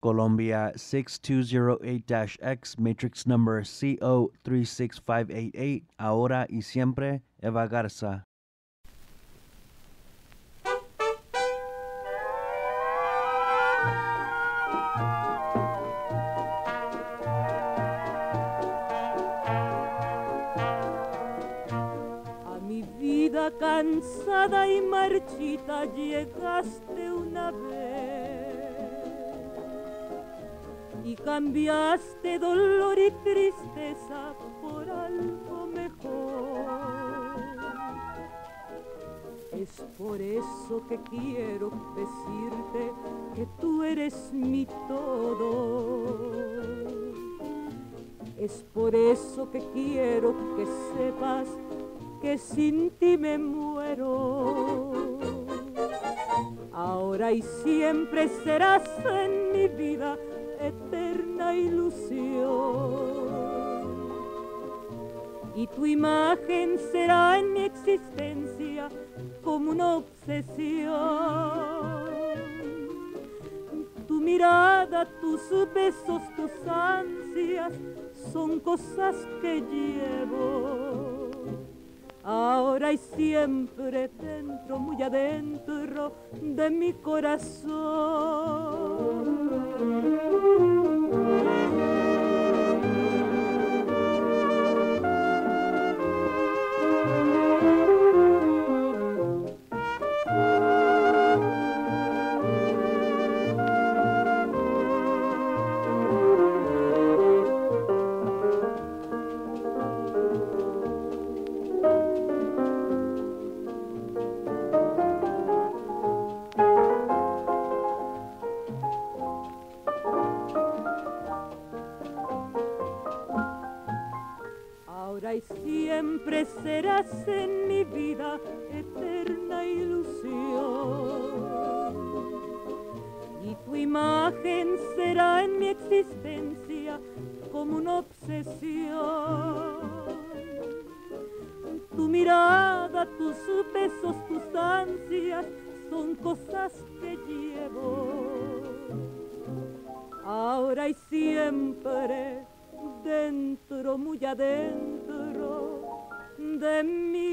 Colombia 6208-X, matrix number CO36588, ahora y siempre, Eva Garza. A mi vida cansada y marchita llegaste una vez y cambiaste dolor y tristeza por algo mejor. Es por eso que quiero decirte que tú eres mi todo. Es por eso que quiero que sepas que sin ti me muero. Ahora y siempre serás en mi vida eterna ilusión. Y tu imagen será en mi existencia como una obsesión. Tu mirada, tus besos, tus ansias son cosas que llevo. Ahora y siempre dentro, muy adentro de mi corazón. Ahora y siempre serás en mi vida eterna ilusión. Y tu imagen será en mi existencia como una obsesión. Tu mirada, tus besos, tus ansias son cosas que llevo. Ahora y siempre dentro, muy adentro de mi.